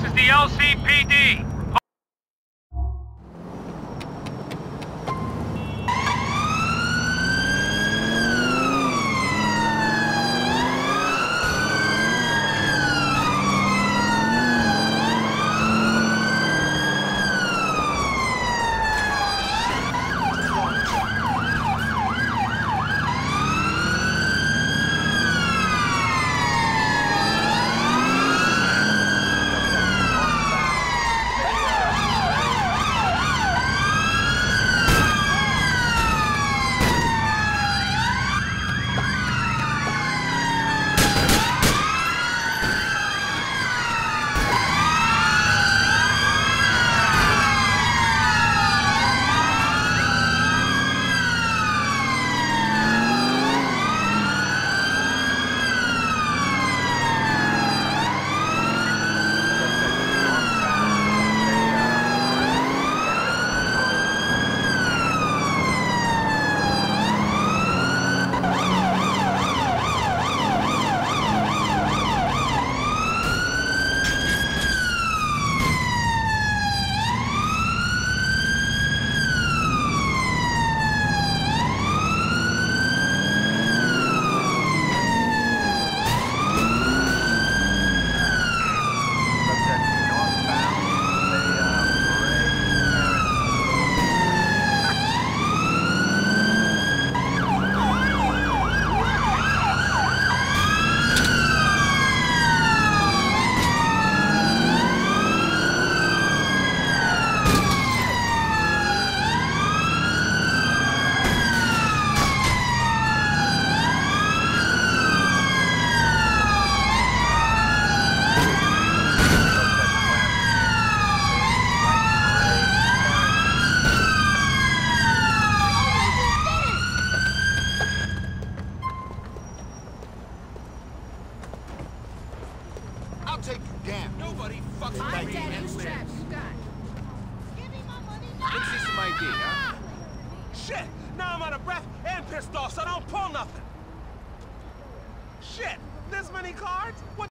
this is the LCPD. I'll take your damn. Nobody fucking My with me, daddy, man. whose straps you got? Give me my money now! Let's see some ID, huh? Shit! Now I'm out of breath and pissed off, so I don't pull nothing. Shit! This many cards? What